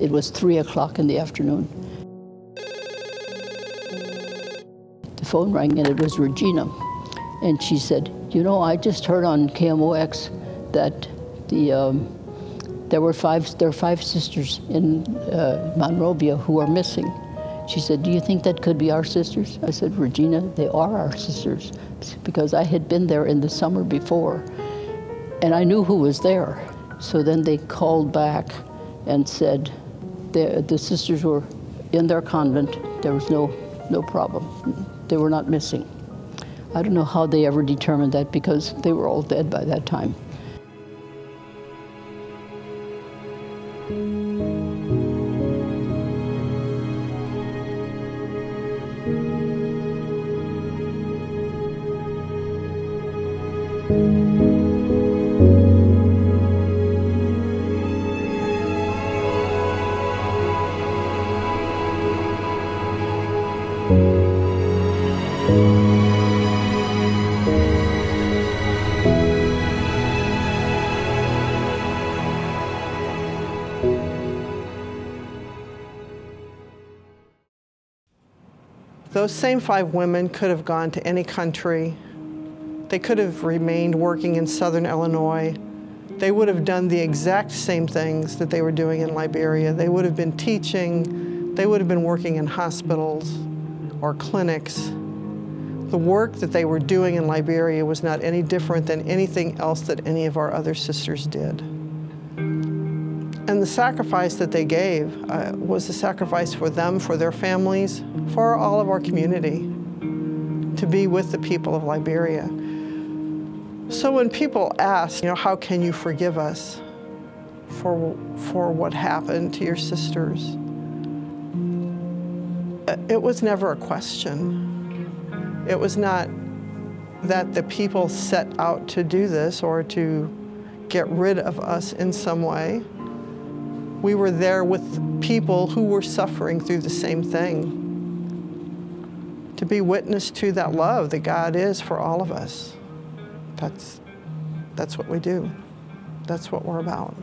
It was three o'clock in the afternoon. The phone rang and it was Regina. And she said, you know, I just heard on KMOX that the, um, there were five, there are five sisters in uh, Monrovia who are missing. She said, do you think that could be our sisters? I said, Regina, they are our sisters because I had been there in the summer before and I knew who was there. So then they called back and said the, the sisters were in their convent. There was no, no problem. They were not missing. I don't know how they ever determined that because they were all dead by that time. Those same five women could have gone to any country. They could have remained working in southern Illinois. They would have done the exact same things that they were doing in Liberia. They would have been teaching, they would have been working in hospitals or clinics. The work that they were doing in Liberia was not any different than anything else that any of our other sisters did. And the sacrifice that they gave uh, was a sacrifice for them, for their families, for all of our community, to be with the people of Liberia. So when people ask, you know, how can you forgive us for, for what happened to your sisters? Uh, it was never a question. It was not that the people set out to do this or to get rid of us in some way. We were there with people who were suffering through the same thing. To be witness to that love that God is for all of us. That's, that's what we do. That's what we're about.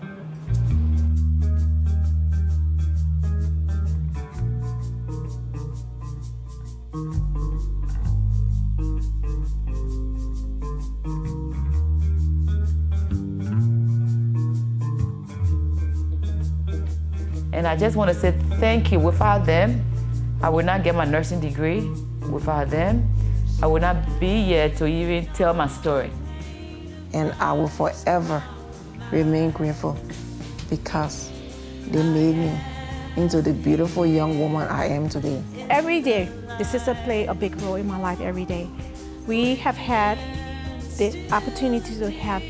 And I just want to say thank you. Without them, I would not get my nursing degree. Without them, I would not be here to even tell my story. And I will forever remain grateful because they made me into the beautiful young woman I am today. Every day, the sister play a big role in my life every day. We have had the opportunity to have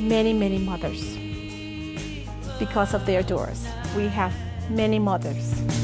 many, many mothers because of the Adorers. We have many mothers.